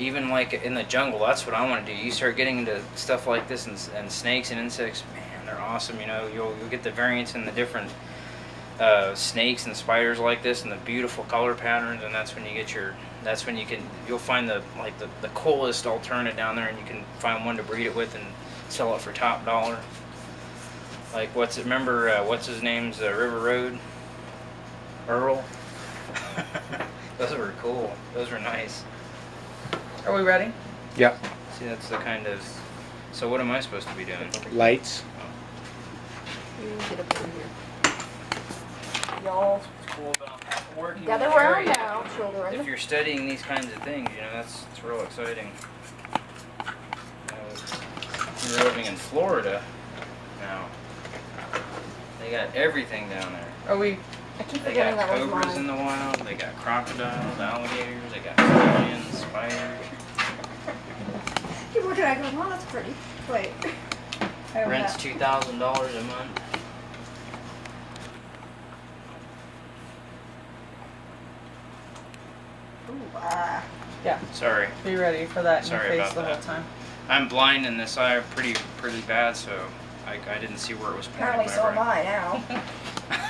even like in the jungle, that's what I want to do. You start getting into stuff like this and, and snakes and insects, man, they're awesome. You know, you'll, you'll get the variants in the different uh, snakes and spiders like this and the beautiful color patterns, and that's when you get your. That's when you can you'll find the like the, the coolest alternate down there, and you can find one to breed it with and sell it for top dollar. Like what's it? Remember uh, what's his name's uh, River Road? Earl. Those were cool. Those were nice. Are we ready? Yep. See, that's the kind of. So what am I supposed to be doing? Lights. You get up in here. Y'all It's cool about working. gather in the around area. now, If you're studying these kinds of things, you know that's it's real exciting. Uh, you're living in Florida now. They got everything down there. Are we? I keep They forgetting got that was cobras in the wild. They got crocodiles, alligators. They got scorpions, spiders. Keep looking at it, oh, that's pretty. Wait. Rent's two thousand dollars a month. Ooh, ah. Yeah. Sorry, Be ready for that in your face about the whole time. I'm blind in this eye pretty pretty bad, so I, I didn't see where it was pointing. Apparently so am I now.